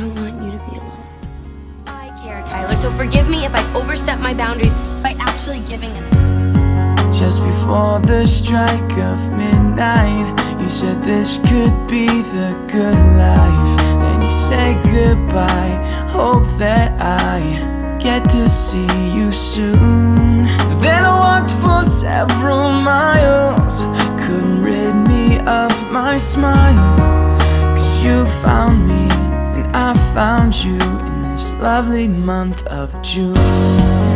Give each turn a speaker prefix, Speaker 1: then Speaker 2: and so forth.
Speaker 1: don't want you to be alone.
Speaker 2: I care, Tyler, so forgive me if I overstep my boundaries by actually giving it.
Speaker 3: Just before the strike of midnight You said this could be the good life Then you said goodbye Hope that I get to see you soon Then I walked for several miles Couldn't rid me of my smile Cause you found me found you In this lovely month of June